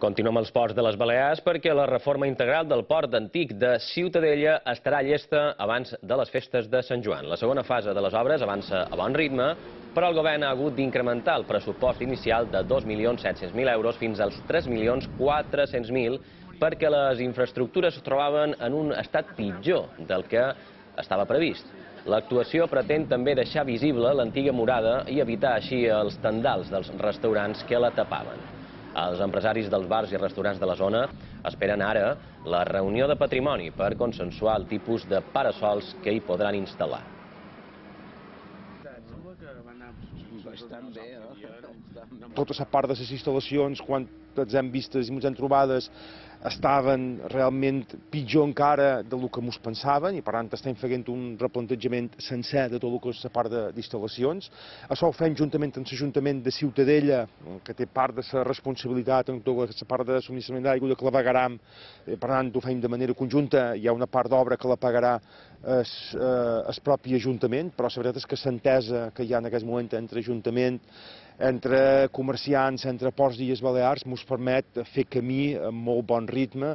Continuem els ports de les Balears perquè la reforma integral del port antic de Ciutadella estarà llesta abans de les festes de Sant Joan. La segona fase de les obres avança a bon ritme, però el govern ha hagut d'incrementar el pressupost inicial de 2.700.000 euros fins als 3.400.000 perquè les infraestructures es trobaven en un estat pitjor del que estava previst. L'actuació pretén també deixar visible l'antiga morada i evitar així els tendals dels restaurants que la tapaven. Els empresaris dels bars i restaurants de la zona esperen ara la reunió de patrimoni per consensuar el tipus de parasols que hi podran instal·lar. Bastant bé, eh? Tota la part de les instal·lacions, quan les hem vistes i ens hem trobades, estaven realment pitjor encara del que ens pensaven i per tant estem fent un replantejament sencer de tot el que és la part d'instal·lacions. Això ho fem juntament amb l'Ajuntament de Ciutadella, que té part de la responsabilitat en tota la part de subministrament d'aigua de clavegaram, eh, per tant ho fem de manera conjunta, hi ha una part d'obra que la pagarà el, eh, el propi Ajuntament, però la veritat és que l'entesa que hi ha en aquest moment entre Ajuntament, entre comerciants, entre Ports i Illes Balears, ens permet fer camí amb molt bon ritme.